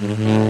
Mm-hmm.